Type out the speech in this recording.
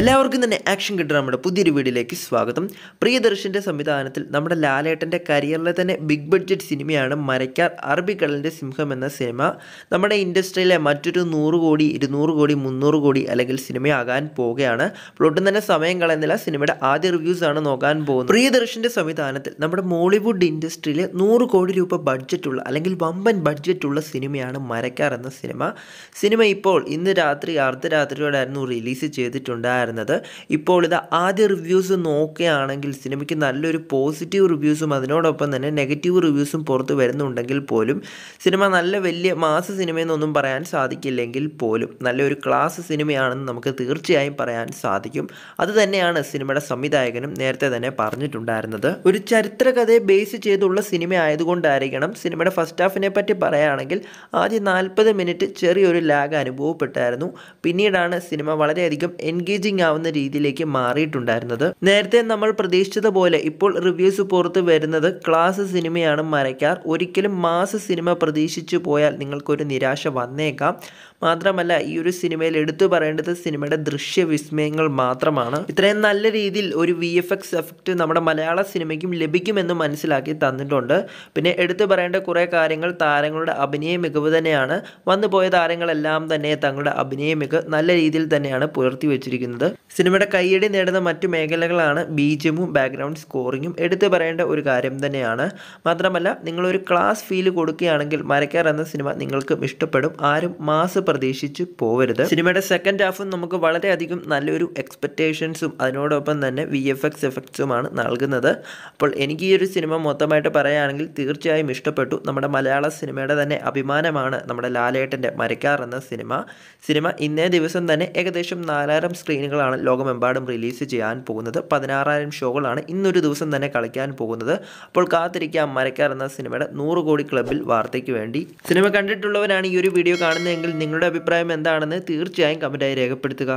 എല്ലാവർക്കും തന്നെ ആക്ഷൻ കിട്ടുന്ന നമ്മുടെ പുതിയൊരു വീഡിയോയിലേക്ക് സ്വാഗതം. പ്രിയദർശന്റെ സംവിധാനത്തിൽ നമ്മുടെ ലാലേട്ടന്റെ കരിയറിലെ തന്നെ ബിഗ് ബഡ്ജറ്റ് സിനിമയാണ് മരയ്ക്കാർ അറബിക്കടലിന്റെ സിംഹം എന്ന സിനിമ നമ്മുടെ ഇൻഡസ്ട്രിയിലെ മറ്റൊരു നൂറ് കോടി ഇരുന്നൂറ് കോടി മുന്നൂറ് കോടി അല്ലെങ്കിൽ സിനിമയാകാൻ പോവുകയാണ്. പ്ലോട്ടും തന്നെ സമയം കളയുന്നില്ല. സിനിമയുടെ ആദ്യ റിവ്യൂസ് ആണ് നോക്കാൻ പോകുന്നത്. പ്രിയദർശന്റെ സംവിധാനത്തിൽ നമ്മുടെ മോളിവുഡ് ഇൻഡസ്ട്രിയിലെ നൂറ് കോടി രൂപ ബഡ്ജറ്റുള്ള അല്ലെങ്കിൽ വമ്പൻ ബഡ്ജറ്റുള്ള സിനിമയാണ് മരക്കാർ എന്ന സിനിമ സിനിമ ഇപ്പോൾ ഇന്ന് രാത്രി അർദ്ധരാത്രിയോടായിരുന്നു റിലീസ് ചെയ്തിട്ടുണ്ടായിരുന്നത്. ഇപ്പോൾ ഇത് ആദ്യ റിവ്യൂസ് നോക്കുകയാണെങ്കിൽ സിനിമയ്ക്ക് നല്ലൊരു പോസിറ്റീവ് റിവ്യൂസും അതിനോടൊപ്പം തന്നെ നെഗറ്റീവ് റിവ്യൂസും പുറത്ത് വരുന്നുണ്ടെങ്കിൽ പോലും സിനിമ നല്ല വലിയ മാസ സിനിമയെന്നൊന്നും പറയാൻ സാധിക്കില്ലെങ്കിൽ പോലും നല്ലൊരു ക്ലാസ് സിനിമയാണെന്ന് നമുക്ക് തീർച്ചയായും പറയാൻ സാധിക്കും. അതുതന്നെയാണ് സിനിമയുടെ സംവിധായകനും നേരത്തെ തന്നെ പറഞ്ഞിട്ടുണ്ടായിരുന്നത്. ഒരു ചരിത്രകഥയെ ബേസ് ചെയ്തുള്ള സിനിമ ആയതുകൊണ്ടായിരിക്കണം സിനിമയുടെ ഫസ്റ്റ് ഹാഫിനെ പറ്റി പറയുകയാണെങ്കിൽ ആദ്യം നാൽപ്പത് മിനിറ്റ് ചെറിയൊരു ലാഗ് അനുഭവപ്പെട്ടായിരുന്നു. പിന്നീടാണ് സിനിമ വളരെയധികം എൻഗേജിങ് ആവുന്ന രീതിയിലേക്ക് മാറിയിട്ടുണ്ടായിരുന്നത്. നേരത്തെ നമ്മൾ പ്രതീക്ഷിച്ചതുപോലെ ഇപ്പോൾ റിവ്യൂസ് പുറത്ത് വരുന്നത് ക്ലാസ് സിനിമയാണ് മരക്കാർ. ഒരിക്കലും മാസ് സിനിമ പ്രതീക്ഷിച്ചു പോയാൽ നിങ്ങൾക്കൊരു നിരാശ വന്നേക്കാം. മാത്രമല്ല ഈ ഒരു സിനിമയിൽ എടുത്തു പറയേണ്ടത് സിനിമയുടെ ദൃശ്യ വിസ്മയങ്ങൾ മാത്രമാണ്. ഇത്രയും നല്ല രീതിയിൽ ഒരു വി എഫ് എക്സ് എഫക്റ്റ് നമ്മുടെ മലയാള സിനിമയ്ക്കും ലഭിക്കുമെന്ന് മനസ്സിലാക്കി തന്നിട്ടുണ്ട്. പിന്നെ എടുത്തു പറയേണ്ട കുറേ കാര്യങ്ങൾ താരങ്ങളുടെ അഭിനയ മികവ് തന്നെയാണ്. വന്നുപോയ താരങ്ങളെല്ലാം തന്നെ തങ്ങളുടെ അഭിനയ മികവ് നല്ല രീതിയിൽ തന്നെയാണ് പുലർത്തി വെച്ചിരിക്കുന്നത്. സിനിമയുടെ കയ്യടി നേടുന്ന മറ്റു മേഖലകളാണ് ബീജമും ബാക്ക്ഗ്രൗണ്ട് സ്കോറിങ്ങും എടുത്തു പറയേണ്ട ഒരു കാര്യം തന്നെയാണ്. മാത്രമല്ല നിങ്ങളൊരു ക്ലാസ് ഫീൽ കൊടുക്കുകയാണെങ്കിൽ മരക്കാർ എന്ന സിനിമ നിങ്ങൾക്കും ഇഷ്ടപ്പെടും. ആരും മാസ് പ്രതീക്ഷിച്ച് പോവരുത്. സിനിമയുടെ സെക്കൻഡ് ഹാഫും നമുക്ക് വളരെയധികം നല്ലൊരു എക്സ്പെക്റ്റേഷൻസും അതിനോടൊപ്പം തന്നെ വി എഫ് എക്സ് എഫക്ട്സുമാണ് നൽകുന്നത്. അപ്പോൾ എനിക്ക് ഈ ഒരു സിനിമ മൊത്തമായിട്ട് പറയുകയാണെങ്കിൽ തീർച്ചയായും ഇഷ്ടപ്പെട്ടു. നമ്മുടെ മലയാള സിനിമയുടെ തന്നെ അഭിമാനമാണ് നമ്മുടെ ലാലേട്ടന്റെ മരക്കാർ എന്ന സിനിമ. സിനിമ ഇന്നേ ദിവസം തന്നെ ഏകദേശം നാലായിരം സ്ക്രീനുകളാണ് ലോകമെമ്പാടും റിലീസ് ചെയ്യാൻ പോകുന്നത്. പതിനാറായിരം ഷോകളാണ് ഇന്നൊരു ദിവസം തന്നെ കളിക്കാൻ പോകുന്നത്. അപ്പോൾ കാത്തിരിക്കാം മരക്കാർ എന്ന സിനിമയുടെ നൂറ് കോടി ക്ലബിൽ വാർത്തയ്ക്ക് വേണ്ടി. സിനിമ കണ്ടിട്ടുള്ളവരാണ് ഈ ഒരു വീഡിയോ കാണുന്നതെങ്കിൽ നിങ്ങളുടെ അഭിപ്രായം എന്താണെന്ന് തീർച്ചയായും കമന്റായി രേഖപ്പെടുത്തുക.